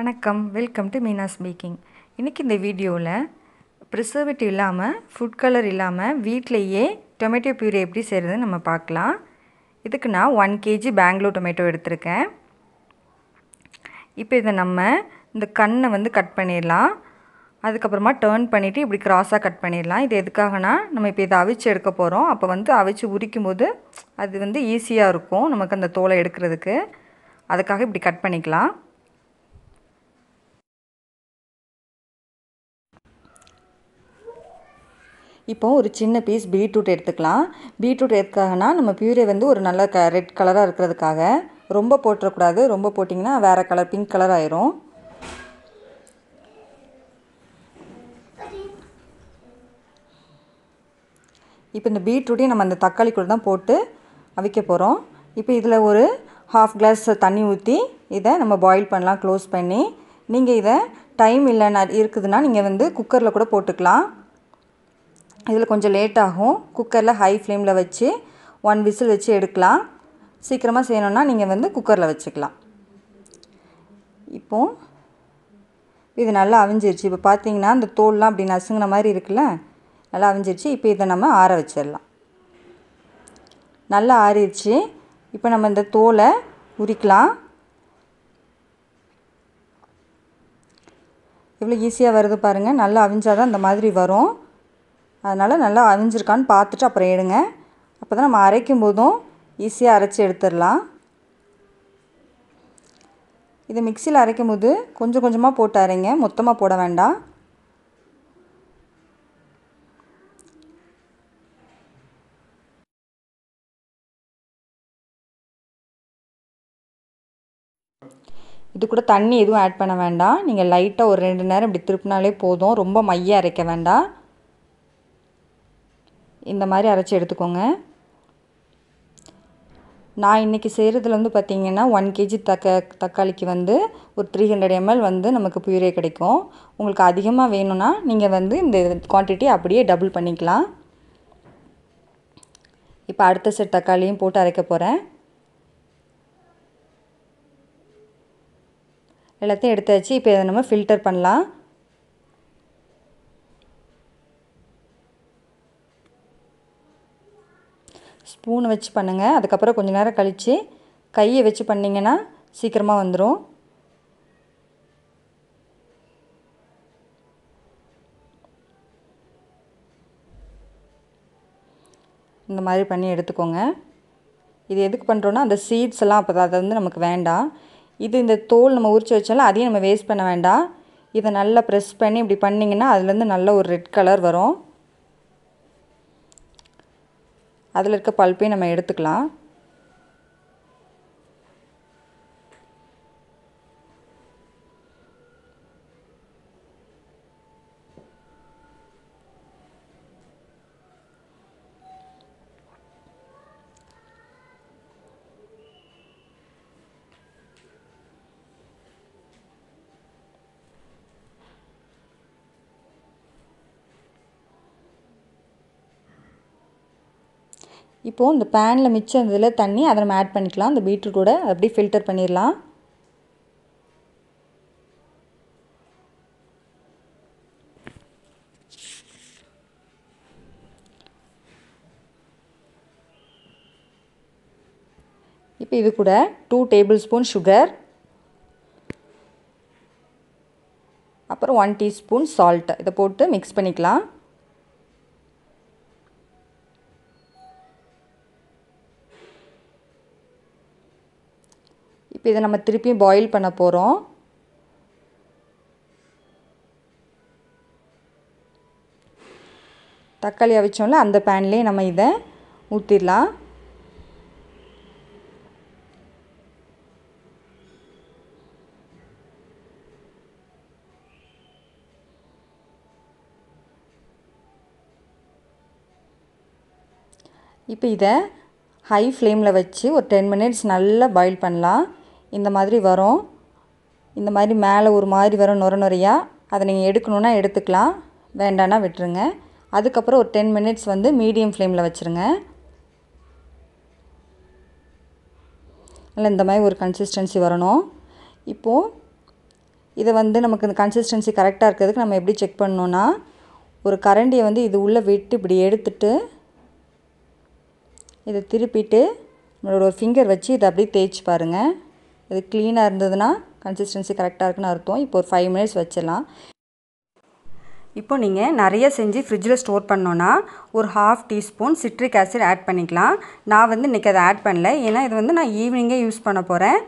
வணக்கம். Welcome to Meena speaking இன்றைக்கி இந்த வீடியோவில் ப்ரிசர்வேட்டிவ் இல்லாமல் ஃபுட் கலர் இல்லாமல் வீட்டிலையே டொமேட்டோ பியூரி எப்படி செய்கிறதுன்னு நம்ம பார்க்கலாம். இதுக்கு நான் ஒன் கேஜி பேங்களூர் டொமேட்டோ எடுத்திருக்கேன். இப்போ இதை நம்ம இந்த கண்ணை வந்து கட் பண்ணிடலாம். அதுக்கப்புறமா டேர்ன் பண்ணிவிட்டு இப்படி க்ராஸாக கட் பண்ணிடலாம். இது எதுக்காகனா நம்ம இப்போ இதை அவிச்சு எடுக்க போகிறோம் அப்போ வந்து அவிச்சு உரிக்கும் போது அது வந்து ஈஸியாக இருக்கும் நமக்கு அந்த தோலை எடுக்கிறதுக்கு. அதுக்காக இப்படி கட் பண்ணிக்கலாம். இப்போ ஒரு சின்ன பீஸ் பீட்ரூட் எடுத்துக்கலாம். பீட்ரூட் எதுக்காகனா நம்ம பியூரே வந்து ஒரு நல்ல க ரெட் கலராக இருக்கிறதுக்காக ரொம்ப போட்டுறக்கூடாது. ரொம்ப போட்டிங்கன்னா வேறு கலர் பிங்க் கலர் ஆயிரும். இப்போ இந்த பீட்ரூட்டையும் நம்ம அந்த தக்காளி கூட தான் போட்டு அவிக்க போகிறோம் இப்போ இதில் ஒரு ஹாஃப் கிளாஸ் தண்ணி ஊற்றி இதை நம்ம பாயில் பண்ணலாம் க்ளோஸ் பண்ணி. நீங்கள் இதை டைம் இல்லைன்னா இருக்குதுன்னா நீங்கள் வந்து குக்கரில் கூட போட்டுக்கலாம். இதில் கொஞ்சம் லேட் ஆகும். குக்கரில் ஹை ஃப்ளேமில் வச்சு ஒன் விசில் வச்சு எடுக்கலாம். சீக்கிரமாக செய்யணுன்னா நீங்கள் வந்து குக்கரில் வச்சுக்கலாம். இப்போது இது நல்லா அவிஞ்சிருச்சு. இப்போ பார்த்தீங்கன்னா இந்த தோல்லாம் அப்படி நசுங்கின மாதிரி இருக்குல்ல? நல்லா அவிஞ்சிருச்சு. இப்போ இதை நம்ம ஆற வச்சிடலாம். நல்லா ஆறிடுச்சு. இப்போ நம்ம இந்த தோலை உரிக்கலாம். எவ்வளோ ஈஸியாக வருது பாருங்கள் நல்லா அவிஞ்சாதான் இந்த மாதிரி வரும். அதனால் நல்லா அவிஞ்சிருக்கான்னு பார்த்துட்டு அப்புறம் எடுங்க. அப்போ தான் நம்ம அரைக்கும் போதும் ஈஸியாக அரைச்சி எடுத்துடலாம். இதை மிக்சியில் அரைக்கும் போது கொஞ்சம் கொஞ்சமாக போட்டு அரைங்க. மொத்தமாக போட வேண்டாம். இது கூட தண்ணி எதுவும் ஆட் பண்ண வேண்டாம். நீங்கள் லைட்டாக ஒரு ரெண்டு நேரம் இப்படி திருப்பினாலே போதும். ரொம்ப மைய அரைக்க வேண்டாம். இந்த மாதிரி அரைச்சி எடுத்துக்கோங்க. நான் இன்றைக்கி செய்கிறதுல வந்து பார்த்திங்கன்னா ஒன் கேஜி தக்க தக்காளிக்கு வந்து ஒரு த்ரீ ஹண்ட்ரட் எம்எல் வந்து நமக்கு பியூரே கிடைக்கும். உங்களுக்கு அதிகமாக வேணும்னா நீங்கள் வந்து இந்த குவான்டிட்டி அப்படியே டபுள் பண்ணிக்கலாம். இப்போ அடுத்த செட் தக்காளியும் போட்டு அரைக்க போகிறேன் எல்லாத்தையும் எடுத்தாச்சு. இப்போ இதை நம்ம ஃபில்டர் பண்ணலாம். ஸ்பூனை வச்சு பண்ணுங்கள் அதுக்கப்புறம் கொஞ்சம் நேரம் கழித்து கையை வச்சு பண்ணிங்கன்னா சீக்கிரமாக வந்துடும் இந்த மாதிரி பண்ணி எடுத்துக்கோங்க. இது எதுக்கு பண்ணுறோன்னா அந்த சீட்ஸ் எல்லாம் அப்போ அதை வந்து நமக்கு வேண்டாம். இது இந்த தோல் நம்ம உரிச்சு வச்சாலும் அதையும் நம்ம வேஸ்ட் பண்ண வேண்டாம். இதை நல்லா ப்ரெஸ் பண்ணி இப்படி பண்ணிங்கன்னா அதுலேருந்து நல்ல ஒரு ரெட் கலர் வரும். அதில் இருக்க பல்ப்பையும் நம்ம எடுத்துக்கலாம். இப்போது இந்த பேனில் மிச்சம் இதில் தண்ணி அதை நம்ம ஆட் பண்ணிக்கலாம். அந்த பீட்ரூட்டோட அப்படியே ஃபில்டர் பண்ணிடலாம் இப்போ இது கூட டூ டேபிள் ஸ்பூன் சுகர் அப்புறம் ஒன் டீஸ்பூன் சால்ட் இதை போட்டு மிக்ஸ் பண்ணிக்கலாம். இப்போ இதை நம்ம திருப்பியும் பாயில் பண்ண போகிறோம் தக்காளி அவிச்சோம்ல அந்த பேன்லேயே நம்ம இதை ஊற்றிடலாம் இப்போ இதை ஹை ஃப்ளேமில் வச்சு ஒரு டென் மினிட்ஸ் நல்லா பாயில் பண்ணலாம். இந்த மாதிரி வரும். இந்த மாதிரி மேலே ஒரு மாதிரி வரும் நுர நுறையாக அதை நீங்கள் எடுக்கணுன்னா எடுத்துக்கலாம். வேண்டான்னா விட்டுருங்க. அதுக்கப்புறம் ஒரு டென் மினிட்ஸ் வந்து மீடியம் ஃப்ளேமில் வச்சுருங்க. இல்லை இந்த மாதிரி ஒரு கன்சிஸ்டன்சி வரணும். இப்போது இதை வந்து நமக்கு இந்த கன்சிஸ்டன்சி கரெக்டாக இருக்கிறதுக்கு நம்ம எப்படி செக் பண்ணணுன்னா ஒரு கரண்டியை வந்து இது உள்ளே விட்டு இப்படி எடுத்துட்டு இதை திருப்பிட்டு நம்மளோட ஒரு ஃபிங்கர் வச்சு இதை அப்படியே தேய்ச்சி பாருங்கள் இது க்ளீனாக இருந்ததுன்னா கன்சிஸ்டன்சி கரெக்டாக இருக்குன்னு அர்த்தம். இப்போ ஒரு ஃபைவ் மினிட்ஸ் வச்சிடலாம். இப்போ நீங்கள் நிறைய செஞ்சு ஃப்ரிட்ஜில் ஸ்டோர் பண்ணோன்னா ஒரு half teaspoon citric acid add பண்ணிக்கலாம். நான் வந்து இன்றைக்கி அதை ஆட் பண்ணல. ஏன்னா இது வந்து நான் ஈவினிங்கே யூஸ் பண்ண போகிறேன்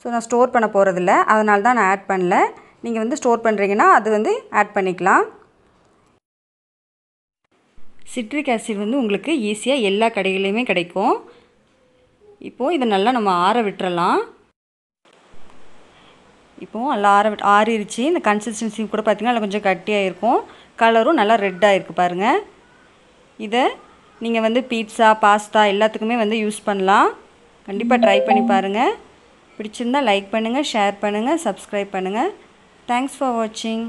ஸோ நான் ஸ்டோர் பண்ண போகிறதில்ல அதனால தான் நான் ஆட் பண்ணல. நீங்கள் வந்து ஸ்டோர் பண்ணுறீங்கன்னா அது வந்து ஆட் பண்ணிக்கலாம். சிட்ரிக் ஆசிட் வந்து உங்களுக்கு ஈஸியாக எல்லா கடைகளையுமே கிடைக்கும். இப்போது இதை நல்லா நம்ம ஆற விட்டுறலாம். இப்போவும் நல்லா ஆற ஆறிடுச்சு இந்த கன்சிஸ்டன்சி கூட பார்த்திங்கன்னா நல்லா கொஞ்சம் கட்டியாக இருக்கும் கலரும் நல்லா ரெட்டாக இருக்குது பாருங்கள் இதை நீங்கள் வந்து பீட்சா பாஸ்தா எல்லாத்துக்குமே வந்து யூஸ் பண்ணலாம். கண்டிப்பாக ட்ரை பண்ணி பாருங்கள் பிடிச்சிருந்தால் லைக் பண்ணுங்கள் ஷேர் பண்ணுங்கள் சப்ஸ்கிரைப் பண்ணுங்கள் தேங்க்ஸ் ஃபார் வாட்சிங்